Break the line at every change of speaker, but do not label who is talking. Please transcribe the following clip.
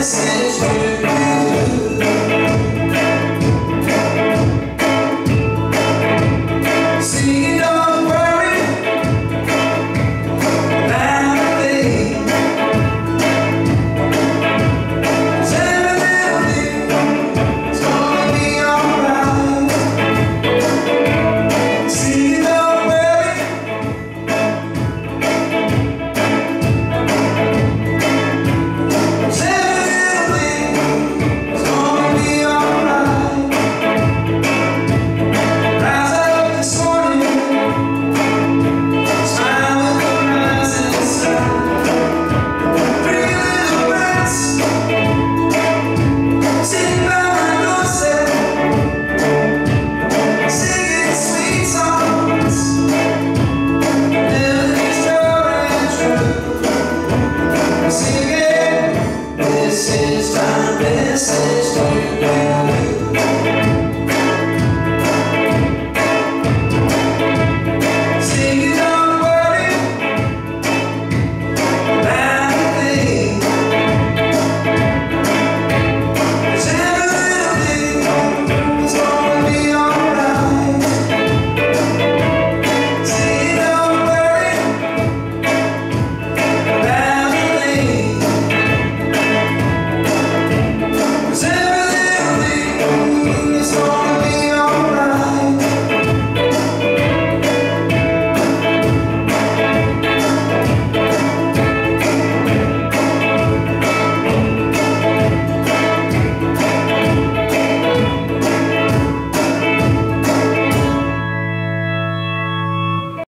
is my message